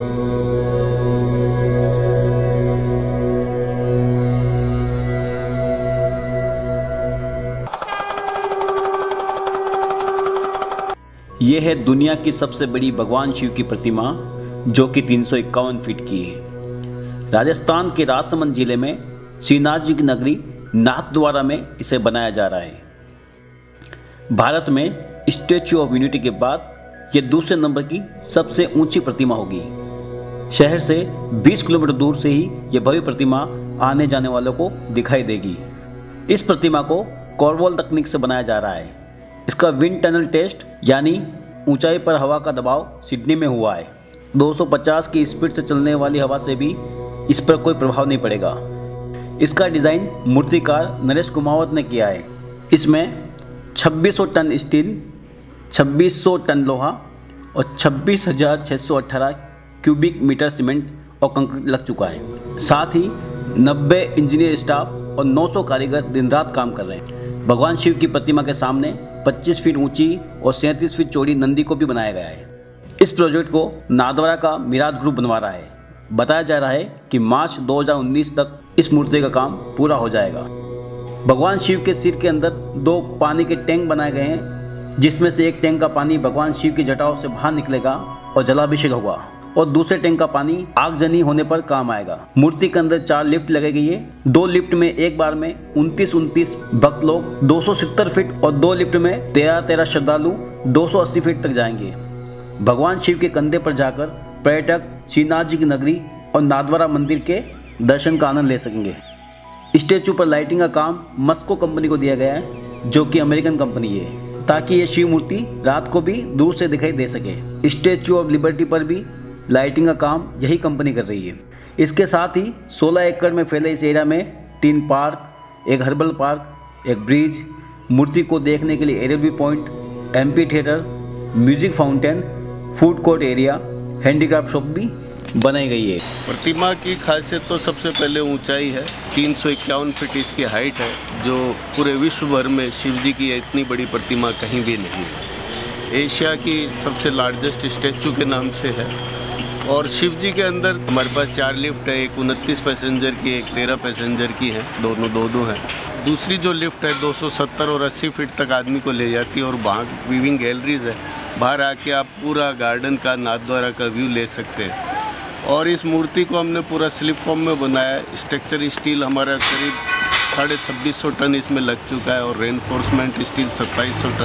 ये है दुनिया की सबसे बड़ी भगवान शिव की प्रतिमा, जो कि तीन सौ इक्यावन फीट की है। राजस्थान के राजसमंद ज़िले में श्रीनाथ जी की नगरी नाथद्वारा में इसे बनाया जा रहा है। भारत में स्टेच्यू ऑफ़ यूनिटी के बाद यह दूसरे नंबर की सबसे ऊँची प्रतिमा होगी। शहर से 20 किलोमीटर दूर से ही ये भव्य प्रतिमा आने जाने वालों को दिखाई देगी। इस प्रतिमा को कॉर्वॉल तकनीक से बनाया जा रहा है। इसका विंड टनल टेस्ट यानी ऊंचाई पर हवा का दबाव सिडनी में हुआ है। 250 की स्पीड से चलने वाली हवा से भी इस पर कोई प्रभाव नहीं पड़ेगा। इसका डिज़ाइन मूर्तिकार नरेश कुमावत ने किया है। इसमें 2600 टन स्टील 2600 टन लोहा और 26,618 क्यूबिक मीटर सीमेंट और कंक्रीट लग चुका है। साथ ही 90 इंजीनियर स्टाफ और 900 कारीगर दिन रात काम कर रहे हैं। भगवान शिव की प्रतिमा के सामने 25 फीट ऊँची और सैंतीस फीट चौड़ी नंदी को भी बनाया गया है। इस प्रोजेक्ट को नादवारा का मिराज ग्रुप बनवा रहा है। बताया जा रहा है कि मार्च 2019 तक इस मूर्ति का काम पूरा हो जाएगा। भगवान शिव के सिर के अंदर दो पानी के टैंक बनाए गए हैं, जिसमें से एक टैंक का पानी भगवान शिव की जटाओं से बाहर निकलेगा और जलाभिषेक होगा। और दूसरे टैंक का पानी आगजनी होने पर काम आएगा। मूर्ति के अंदर चार लिफ्ट लगाई गई है। दो लिफ्ट में एक बार में उनतीस उनतीस भक्त लोग, दो सौ सितर फीट और दो लिफ्ट में तेरह तेरह श्रद्धालु 280 फीट तक जाएँगे। भगवान शिव के कंधे पर जाकर पर्यटक श्रीनाथ जी की नगरी और नादवारा मंदिर के दर्शन का आनंद ले सकेंगे। स्टेचू पर लाइटिंग का काम मस्को कंपनी को दिया गया है, जो कि अमेरिकन कंपनी है, ताकि ये शिव मूर्ति रात को भी दूर से दिखाई दे सके। स्टेचू ऑफ़ लिबर्टी पर भी लाइटिंग का काम यही कंपनी कर रही है। इसके साथ ही 16 एकड़ में फैले इस एरिया में तीन पार्क, एक हर्बल पार्क, एक ब्रिज, मूर्ति को देखने के लिए aerial point, amphitheatre, music fountain, food court area, handicraft shop भी बनाई गई है। प्रतिमा की खासियत तो सबसे पहले ऊंचाई है, तीन फीट इसकी हाइट है, जो पूरे विश्व भर में शिव जी की इतनी बड़ी प्रतिमा कहीं भी नहीं है। एशिया की सबसे लार्जेस्ट स्टैचू के नाम से है। और शिव जी के अंदर हमारे पास चार लिफ्ट है, एक उनतीस पैसेंजर की, एक तेरह पैसेंजर की है, दोनों दो दो हैं। दूसरी जो लिफ्ट है 270 और 80 फीट तक आदमी को ले जाती है और वहाँ वीविंग गैलरीज है। बाहर आके आप पूरा गार्डन का नाथद्वारा का व्यू ले सकते हैं। और इस मूर्ति को हमने पूरा स्लिप फॉर्म में बनाया स्ट्रक्चर स्टील हमारा करीब साढ़े छब्बीस सौ टन इसमें लग चुका है और रेनफोर्समेंट स्टील सत्ताईस सौ टन।